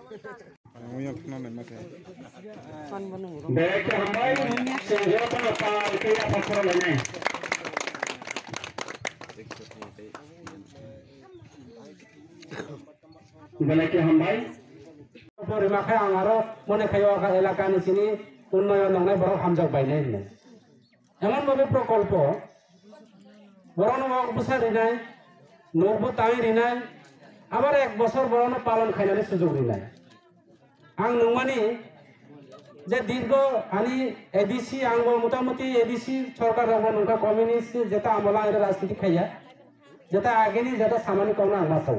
Uyang kenal mate. Baik, hambai sehingga apa itu apa perolehnya? বেলাকে হামবাই পরিমাখে আঙারো মনে খাইও এলাকানি চিনি উন্নয়ন নয় বড় হামজাক বাইনাই নাই এমন ভাবে প্রকল্প বড় নক বসা রিনাই নকবো তাই রিনাই আমার এক বছর বড় পালন খাইনারে সুযোগ নাই। আং নুমানি, যে দীর্ঘ আনি এডিসি আঙ্গ মোটামুটি এডিসি সরকার রব নৌকা কমিউনিস্ট, যেটা আমলা এটা রাজনীতি খাইয়া, যেটা আগেনি, যেটা সামানি কমনা আঙ্গা চাও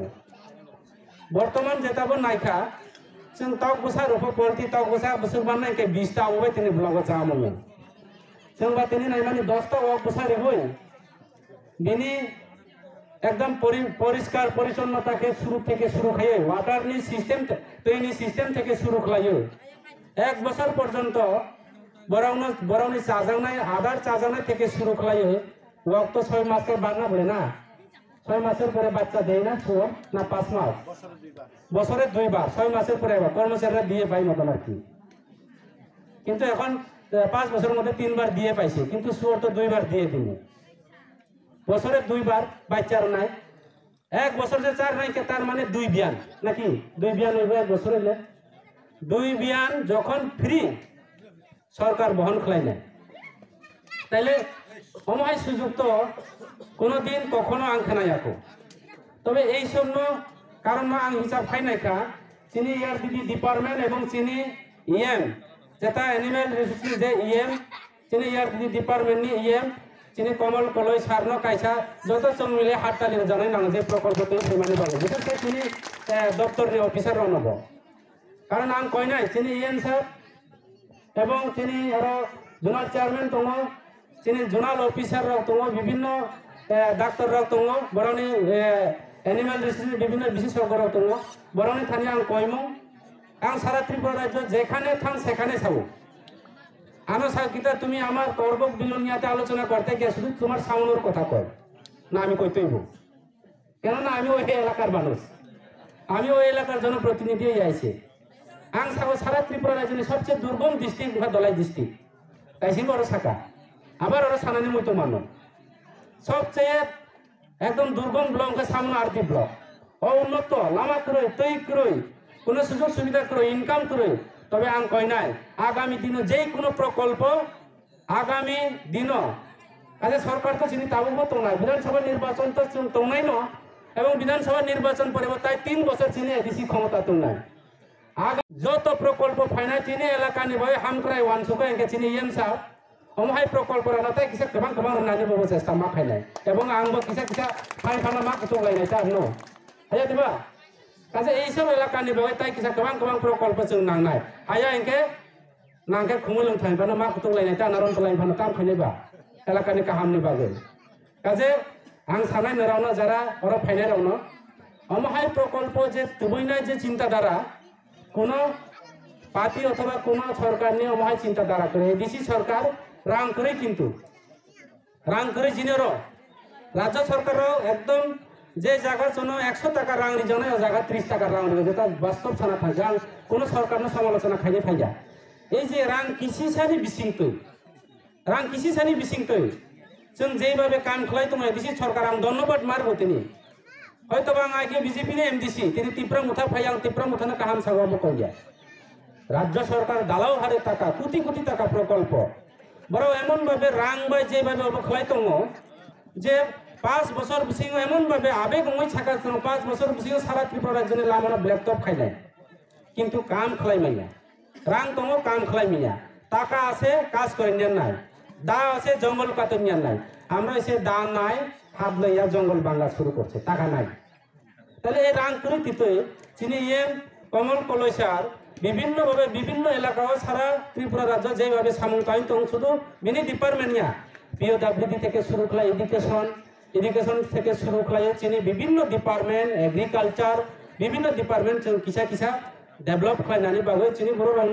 বর্তমান যেটা বো নাইখা চিন তক বসা রূপ পলটি তক বসা বসুর বান নাইকে বিশটা আবো তিনি ব্লগ চা আমল চিন বা তিনি নাইমানি দশটা ওক বসা রেবই। বিনি একদম পরিষ্কার, পরিচ্ছন্নতাকে শুরু থেকে শুরু খাইয়ে ওয়াটারনি সিস্টেম তৈরি সিস্টেম থেকে শুরু খাইয়ে এক বছর পর্যন্ত বরাউন বরাউনি চাজাংনাই আদার চাজাংনাই থেকে শুরু খাইয়ে ওক তো ছয় মাসের বানা বলে না? ছয় মাসের পরে বাচ্চা দেয় না ছোট না পাঁচ মাস? বছরে দুইবার, ছয় মাসের পরে একবার কর্মচারীরা দিয়ে পাই মতন আর কি। কিন্তু এখন পাঁচ বছরের মধ্যে তিনবার দিয়ে পাইছে, কিন্তু শুয়োর তো দুইবার দিয়ে দিন বছরে দুইবার বাচ্চার নাই। এক বছর যে চার নাই তার মানে দুই বিয়ান। নাকি? দুই বিয়ান হইব এক বছর হইলে। দুই বিয়ান যখন ফ্রি, সরকার বহন খেলাই নেয় তাইলে অমায় সুযোগ তো কোনোদিন কখনো আংখে নাই আকো তবে এই জন্য কারণ আং হিসাব খাই নাইকা চিনি ইয়ার দিদি ডিপার্টমেন্ট এবং চিনি ইএম। যেটা এনিমেল রেজিস্ট্রি যে ইএম চিনি ইয়ার দিদি ডিপার্টমেন্ট নি ইএম। যিনি কমল কলই সার্ন কাইসা যত চন মিলে হাততালির জানাই না যে প্রকল্পটি পরিমাণে পাবো বিশেষ তিনি দপ্তর নিয়ে অফিসার অনব কারণ আম কয় নাই, তিনি ইএন স্যার এবং তিনি আরও জোনাল চেয়ারম্যান তঙ তিনি জোনাল অফিসার তঙ বিভিন্ন ডাক্তাররা তঙ বরণী এনিম্যাল ডিসিজের বিভিন্ন বিশেষজ্ঞরা তঙ বরণী থানি আম কইমু। কারণ সারা ত্রিপুরা রাজ্য যেখানে থান সেখানে থাকুক আনো সাকিতা তুমি আমার করবক বিলনিয়াতে আলোচনা করতে গিয়ে শুধু তোমার সামনের কথা কয় না, আমি কইতেইব কেননা আমি ওই এলাকার মানুষ। আমি ওই এলাকার জনপ্রতিনিধি আইছি। আং সাগো সারা ত্রিপুরা রাজ্যের সবচেয়ে দুর্গম ডিস্ট্রিক্ট বা দলাই ডিস্ট্রিক্ট। তাইসিম ওরা শাখা। আবার ওরা সানানি মতো মানো সবচেয়ে একদম দুর্গম ব্লক সামনে আরতি ব্লক। ও উন্নত, লামা ক্রয় তৈ ক্রয়, কোনো সুযোগ সুবিধা ক্রয় ইনকাম করই তবে আম কয় নাই, আগামী দিনও যে কোনো প্রকল্প আগামী দিনও। কাজে সরকার তো চিনি তাবুবো তো নাই বিধানসভা নির্বাচন তো তো নাই ন এবং বিধানসভা নির্বাচন পরেব তাই তিন বছর চিনি এডিসি ক্ষমতা তো নাই। আগা যত প্রকল্প ফাইনা চিনি এলাকা নিবয়ে হামক্রাই ওয়ান সুকা এনকে চিনি ইয়েম সাহ, অমহাই প্রকল্প রানাতে কিসা গোবাং গোবাং রানানি ববো চেষ্টা মা ফাইনাই এবং আংবো কিসা কিসা ফাইন ফানা মা কচুক লাইনাই চার ন। হাজার দিবা। কাজে এইসব এলাকানি বই তাই কিসা গোबां गोबां প্রকল্প जों নাংনাय हाया इनके নাংকে খুমুলং থাইবানো মা কুতলাইनाय তা নারন তলাইবানো কাম খাইনেবা এলাকানি কাহামনি বাগে কাজে আং সানাই নরাওনো যারা অর ফাইনাই রাওনো অমহাই প্রকল্প যে তুবইনাই যে চিন্তাধারা কোনো পার্টি অথবা কোনো সরকার নিয়ে অমহাই চিন্তাধারা করে এডিসি সরকার রাং করে কিন্তু। রাং করে জিনেরও রাজ্য সরকারও একদম যে জায়গার জন্য একশো টাকা রাং রিজনে ও জায়গা ত্রিশ টাকা রাং রিজনে যেটা বাস্তব সানা থাকে আং কোনো সরকার সমালোচনা খাইয়ে ফাইজা এই যে রাং কিসি সানি বিশিংতই রাং কিসি সানি বিশিংতই जों যেভাবে কাম খালাই, তোমার এডিসি সরকার আং ধন্যবাদ মারবো তিনি। হয়তো বা আগে বিজেপি নে এমডিসি তিনি তীব্র মুথা ফাই আং তীব্র মুথানো কাহাম সাগর কইয়া রাজ্য সরকার দালাও হারে টাকা, কোটি কোটি টাকা প্রকল্প। বড় এমন ভাবে রাং বাই যেভাবে অবখলাই দङ যে পাঁচ বছর বিসিং এমন ভাবে আবেগ মই ছাকা দङ পাঁচ বছর বিসিং সারা ত্রিপুরা রাজ্যের লামানা খাই নাই কিন্তু কাম খালাই মাইনা রাং দङ কাম খালাই মিয়া টাকা আছে, কাজ করে নিয়ার নাই। দা আছে জঙ্গল কাটে নিয়ার নাই। আমরা এসে দা নাই, হাত লইয়া জঙ্গল বাংলা শুরু করছে টাকা নাই। তাহলে এই রাংপুরি তিতই চিনি ইয়েম কমল কলৈসার বিভিন্নভাবে বিভিন্ন এলাকাও সারা ত্রিপুরা রাজ্য যেভাবে সামুকায়িত শুধু মিনি ডিপার্টমেন্টিয়া পিওডাব্লিউডি থেকে শুরু করে এডুকেশন এডুকেশন থেকে শুরু করে চিনি বিভিন্ন ডিপার্টমেন্ট এগ্রিকালচার বিভিন্ন ডিপার্টমেন্ট কিসা কিসা ডেভেলপ করে খাইনানি বাগৈ। চিনি বড় রঙ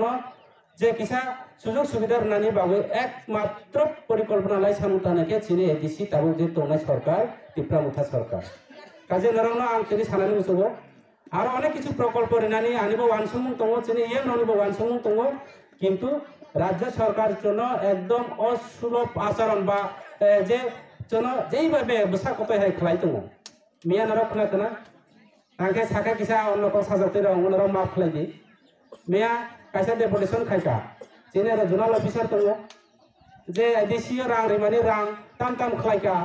যে কিসা সুযোগ সুবিধার নানি বাগৈ। একমাত্র পরিকল্পনা লাই সানুতানাকে চিনি এডিসি তাবু যে তোমায় সরকার টিপ্রামুথা সরকার কাজে নরম আং তিনি সানানি মুসবো আর অনেক কিছু প্রকল্প রেনানি আনিব ওয়ানসমুং তঙ্গ চিনি ইয়ে ননিব ওয়ানসমুং তঙ্গ কিন্তু রাজ্য সরকার জন্য একদম অসুলভ আচরণ বা যে চন যেইভাবে বসা কত হাই খেলাই দো মেয়ানারও খোলাতনা হাঙ্কে সাকা কিসা অন্য কো সাজাতে রং অন্যরাও মাফ খেলাই মেয়া কাইসা ডেপুটেশন খাইকা জেনারে জোনাল অফিসার দো যে দেশীয় রাং রিমানি রাং তাম তাম খেলাইকা।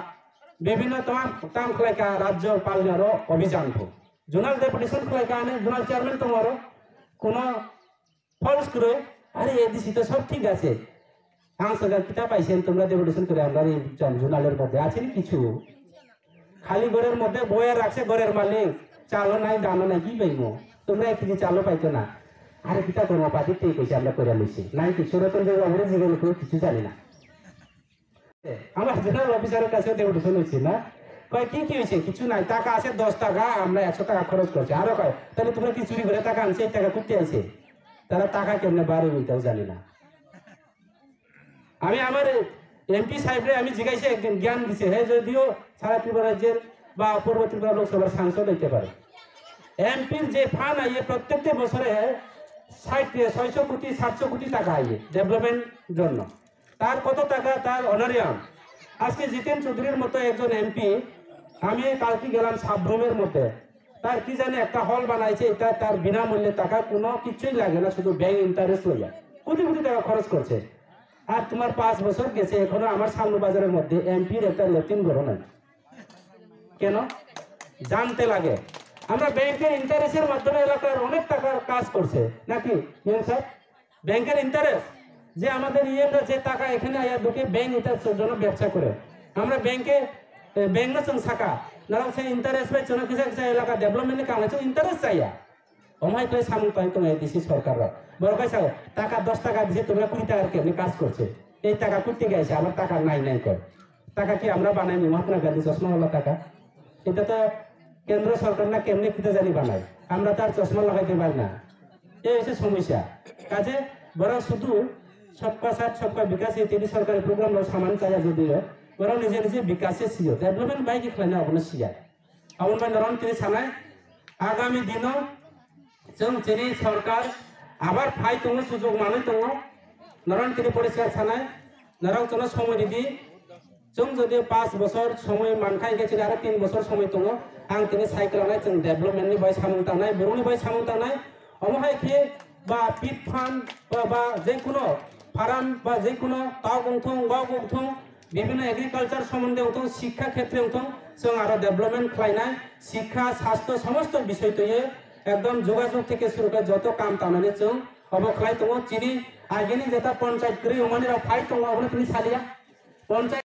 বিভিন্ন তাম তাম খেলাইকা রাজ্য পালনারও অভিযান দো জোনাল ডেপুটেশন খেলাইকা আনে জোনাল চেয়ারম্যান তোমারও কোনো ফলস করে আরে এদিসি তো সব ঠিক আছে। হাংসগা কিতা পাইছেন, তোমরা ডেপুটেশন করে আমরা এই জোনালের মধ্যে আছে কিছু? খালি ঘরের মধ্যে বয়ে রাখছে ঘরের মালিক। চালও নাই, দানও নাই, কি পাইব? তোমরা এক কেজি চালও পাইতো না। আরে কিতা করব পাতি তুই কইছে আমরা করে লইছি নাই কিছু রতন দেব আমরা জীবন কেউ কিছু জানি না। আমার জেনারেল অফিসারের কাছে ডেপুটেশন হয়েছে না। কয়, কি কি হয়েছে? কিছু নাই, টাকা আছে, দশ টাকা, আমরা একশো টাকা খরচ করছি। আরও কয়, তাহলে তোমরা কি চুরি করে টাকা আনছে? টাকা করতে আছে তারা টাকা কেমনে বাড়ি ওইটাও জানি না। আমি আমার এমপি সাহেবরে আমি জিজ্ঞাসা, জ্ঞান দিছে, হে যদিও সারা ত্রিপুরা রাজ্যের বা পূর্ব ত্রিপুরা লোকসভার সাংসদ হইতে পারে। এমপির যে ফান্ড আইয়ে প্রত্যেকটা বছরে ষাট ছয়শো কোটি, সাতশো কোটি টাকা আইয়ে ডেভেলপমেন্ট জন্য। তার কত টাকা? তার অনারিয়াম আজকে জিতেন চৌধুরীর মতো একজন এমপি আমি কালকে গেলাম সাবরুমের মধ্যে। তার কি জানে, একটা হল বানাইছে, এটা তার বিনামূল্যে টাকা, কোনো কিছুই লাগে না, শুধু ব্যাংক ইন্টারেস্ট লইয়া। কোটি কোটি টাকা খরচ করছে। আর তোমার পাঁচ বছর গেছে, এখনও আমার সামনে বাজারের মধ্যে এমপির একটা লেট্রিন ঘর নাই। কেন? জানতে লাগে। আমরা ব্যাংকের ইন্টারেস্টের মাধ্যমে এলাকার অনেক টাকার কাজ করছে। নাকি স্যার ব্যাংকের ইন্টারেস্ট যে আমাদের ইয়েটা যে টাকা এখানে আয়া ঢুকে ব্যাংক ইন্টারেস্টের জন্য ব্যবসা করে। আমরা ব্যাংকে ব্যাংক না চং সাকা নারাং সে ইন্টারেস্ট পাই চনা কিসা কিসা এলাকা ডেভেলপমেন্ট কামে চং ইন্টারেস্ট চাইয়া অমাই করে সামনে পাই তো দিছি সরকার বড় কাইসা টাকা, দশ টাকা দিছে, তোমরা কুড়ি টাকার কেমনি কাজ করছে? এই টাকা করতে গেছে, আমার টাকা নাই নাই কর। টাকা কি আমরা বানাইনি মহাত্মা গান্ধী চশমাওয়ালা টাকা? এটা তো কেন্দ্র সরকার না, কেমনি কিতে জানি বানায়? আমরা তার চশমা লাগাইতে পারি না। এই হচ্ছে সমস্যা। কাজে বরং শুধু সবকা সাথ সবকা বিকাশ এই তিনি সরকারি প্রোগ্রাম সামান চাইয়া যদিও বরং নিজে নিজে বিকাশে সিও। ডেভেলপমেন্ট বাইক খাইনা আপনার সিয়া? আমার ভাই নরম তিনি সানায় আগামী দিনও जों जेने सरकार আবার ফাই তোমরা সুযোগ মানে তোমরা নরণ কিনে পরিষ্কার ছানায় নরাও তোমরা সময় দিদি जों যদি পাঁচ বছর সময় মানখাই গেছে আরও তিন বছর সময় তোমরা আং তিনি সাইকেল আনায় जों ডেভেলপমেন্টনি বয় সামন্ত আনায় বরুণি বয় সামন্ত আনায় অমহাই কি, বা পিট ফান্ড বা যে কোনো ফার্ম বা যে কোনো তাও গংথং বা গংথং বিভিন্ন এগ্রিকালচার সম্বন্ধে অন্তং শিক্ষা ক্ষেত্রে অন্তং जों আরও ডেভেলপমেন্ট খাইনায় শিক্ষা, স্বাস্থ্য, সমস্ত বিষয় তৈরি একদম যোগাযোগ থেকে শুরু করে যত কাম তামানে চুং অবক্ষয় তোমার চিনি আগেনি যেটা পঞ্চায়েত করি, ওমানের ফাই তোমার তুমি সালিয়া। পঞ্চায়েত